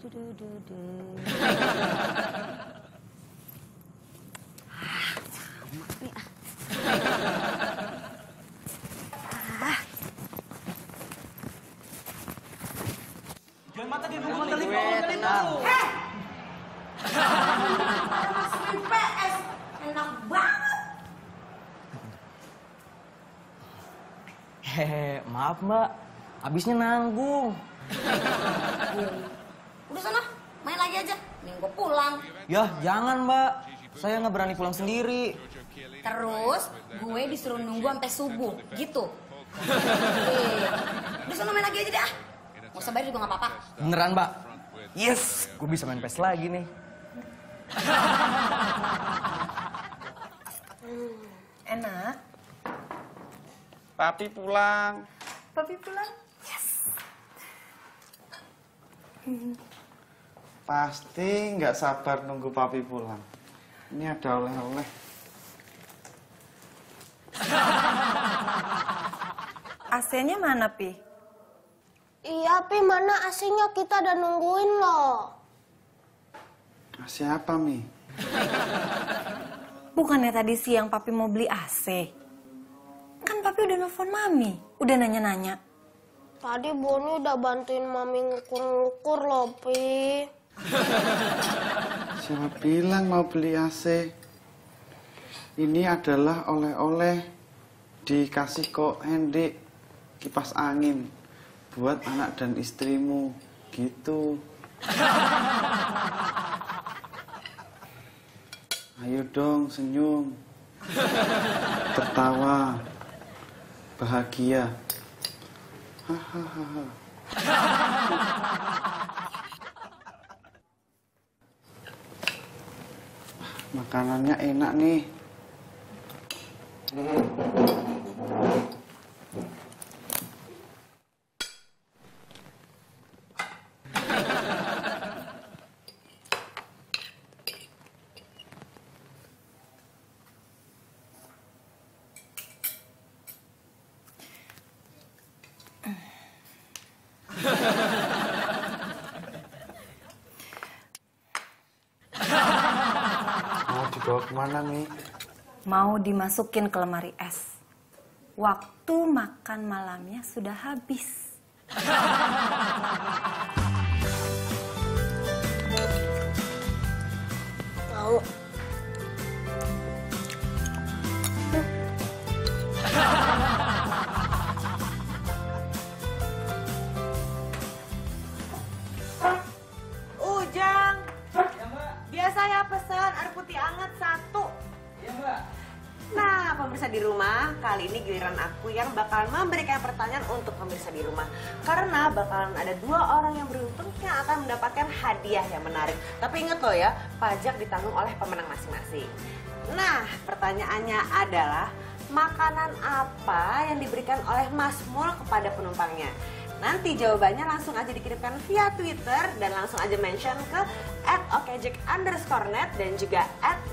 du, du, du, du. Ah, sama nih ah. Jangan mata dia nunggu kali kali dulu. Masih PS, enak banget. Hehe, maaf mbak. Abisnya nanggung. Udah sana, main lagi aja. Mending gue pulang. Yah, jangan mbak. Saya nggak berani pulang sendiri. Terus gue disuruh nunggu sampai subuh, gitu. Iya. Udah sana main lagi aja deh ah. Gak usah bayar juga gak apa-apa. Beneran mbak? Yes, gue bisa main PES lagi nih. Enak. Papi pulang. Papi pulang. Pasti nggak sabar nunggu papi pulang. Ini ada oleh-oleh. AC-nya mana, Pi? Iya, Pi, mana aslinya kita udah nungguin loh. Kasih apa, Mi? Bukannya tadi siang Papi mau beli AC? Kan Papi udah nelfon Mami, udah nanya-nanya. Tadi Boni udah bantuin Mami ngukur-ngukur loh, Pi. Siapa bilang mau beli AC? Ini adalah oleh-oleh dikasih kok Hendik kipas angin buat anak dan istrimu gitu. Ayo dong senyum, tertawa, bahagia. Hahaha. Makanannya enak nih. Mau dibawa ke mana nih? Mau dimasukin ke lemari es. Waktu makan malamnya sudah habis. Mau. Pemirsa di rumah, kali ini giliran aku yang bakalan memberikan pertanyaan untuk pemirsa di rumah. Karena bakalan ada dua orang yang beruntung yang akan mendapatkan hadiah yang menarik. Tapi ingat loh ya, pajak ditanggung oleh pemenang masing-masing. Nah, pertanyaannya adalah, makanan apa yang diberikan oleh Mas Mul kepada penumpangnya? Nanti jawabannya langsung aja dikirimkan via Twitter dan langsung aja mention ke @okejek underscore net dan juga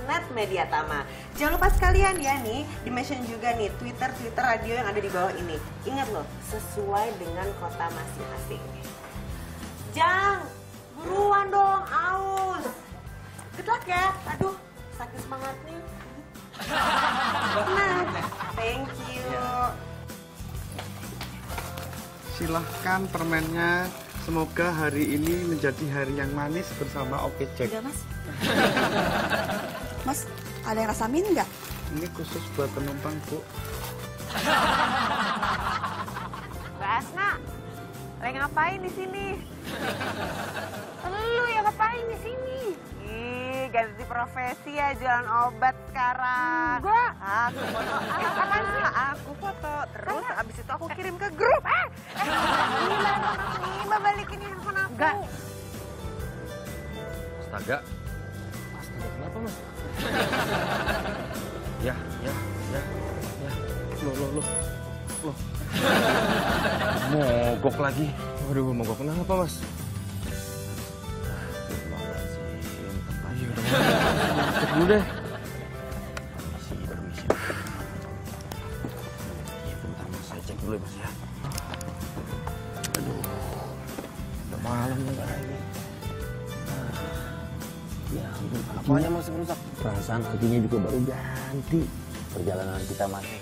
@netmediatama. Jangan lupa sekalian ya nih, di mention juga nih Twitter Twitter radio yang ada di bawah ini. Ingat loh, sesuai dengan kota masing-masing. Jang, buruan dong, aus. Good luck ya. Aduh, sakit semangat nih. Nah, thank you. Silahkan permennya. Semoga hari ini menjadi hari yang manis bersama Oke Jack. Udah mas. mas, ada yang rasa min nggak? Ini khusus buat penumpang, Bu. Mbak Asna, lagi ngapain di sini? Lu yang ganti profesi ya jualan obat sekarang. Enggak. Aku foto. Ah, apaan sih? Aku foto. Terus abis itu aku kirim ke grup. Eh, eh gila nih, Mbak balikin handphone aku. Enggak. Astaga. Astaga, kenapa mas? ya, ya, ya, ya. Loh, loh, loh. Loh. Mogok lagi. Waduh, mogok kenapa mas? Udah. cek dulu mas ya. Aduh, udah malam nih ini. Ya ampun, apanya masih rusak? Perasaan hatinya juga baru ganti perjalanan kita masih.